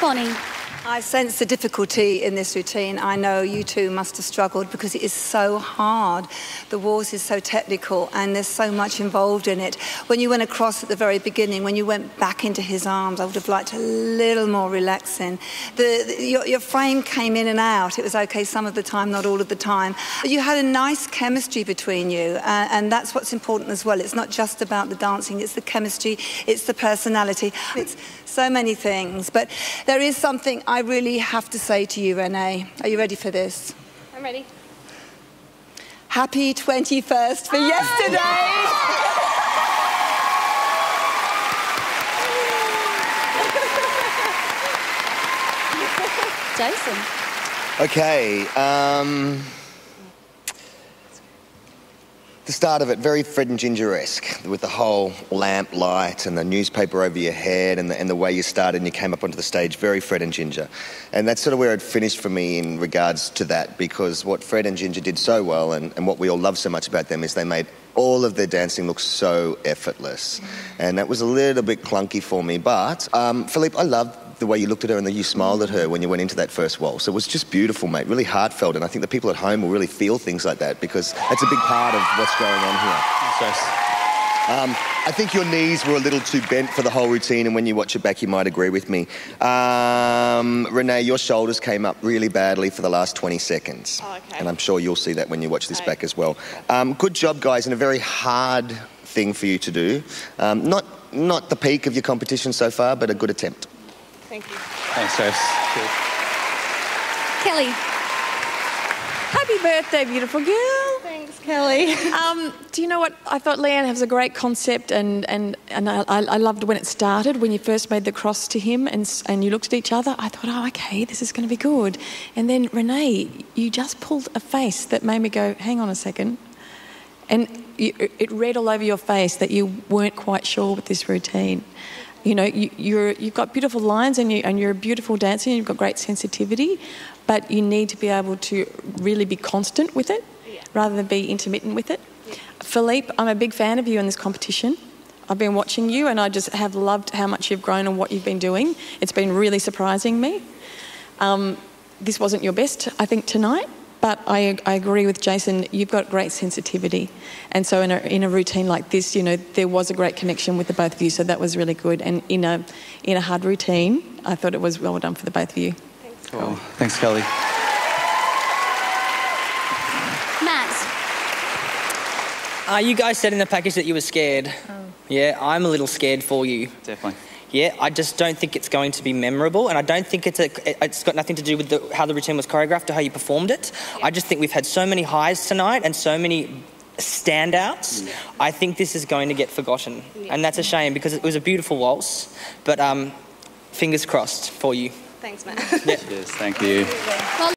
Bonnie. I sense the difficulty in this routine. I know you two must have struggled because it is so hard. The waltz is so technical and there's so much involved in it. When you went across at the very beginning, when you went back into his arms, I would have liked a little more relaxing. The, the, your, your frame came in and out. It was okay some of the time, not all of the time. You had a nice chemistry between you, uh, and that's what's important as well. It's not just about the dancing, it's the chemistry, it's the personality, it's so many things. But there is something I really have to say to you, Renee. Are you ready for this? I'm ready. Happy 21st for yesterday! Jason. Okay. Um, the start of it, very Fred and Ginger esque, with the whole lamp light and the newspaper over your head and the, and the way you started and you came up onto the stage, very Fred and Ginger. And that's sort of where it finished for me in regards to that, because what Fred and Ginger did so well and, and what we all love so much about them is they made all of their dancing look so effortless. And that was a little bit clunky for me. But, um, Philippe, I loved the way you looked at her and that you smiled at her when you went into that first waltz. It was just beautiful, mate, really heartfelt. And I think the people at home will really feel things like that because that's a big part of what's going on here. Um, I think your knees were a little too bent for the whole routine, and when you watch it back, you might agree with me. Um, Renee, your shoulders came up really badly for the last 20 seconds. Oh, okay. And I'm sure you'll see that when you watch this Okay. back as well. Um, good job, guys, and a very hard thing for you to do. Um, not, not the peak of your competition so far, but a good attempt. Thank you. Thanks, Jess. Kelley. Happy birthday, beautiful girl. Thanks, Kelley. Um, do you know what? I thought Leanne has a great concept, and, and, and I, I I loved when it started, when you first made the cross to him and, and you looked at each other. I thought, oh, okay, this is going to be good. And then, Renee, you just pulled a face that made me go, hang on a second. And you, it read all over your face that you weren't quite sure with this routine. You know, you, you're, you've got beautiful lines and, you, and you're a beautiful dancer and you've got great sensitivity, but you need to be able to really be constant with it rather than be intermittent with it. Philippe, I'm a big fan of you in this competition. I've been watching you and I just have loved how much you've grown and what you've been doing. It's been really surprising me. Um, this wasn't your best, I think, tonight, but I, I agree with Jason. You've got great sensitivity. And so, in a, in a routine like this, you know, there was a great connection with the both of you, so that was really good. And in a, in a hard routine, I thought it was well done for the both of you. Cool. Thanks, Kelley. Matt. Uh, you guys said in the package that you were scared. Yeah, I'm a little scared for you. Definitely. Yeah, I just don't think it's going to be memorable, and I don't think it's a, it's got nothing to do with the, how the routine was choreographed or how you performed it. I just think we've had so many highs tonight and so many standouts. I think this is going to get forgotten, and that's a shame because it was a beautiful waltz. But um, fingers crossed for you. Thanks, Matt. Yes, thank you. Well,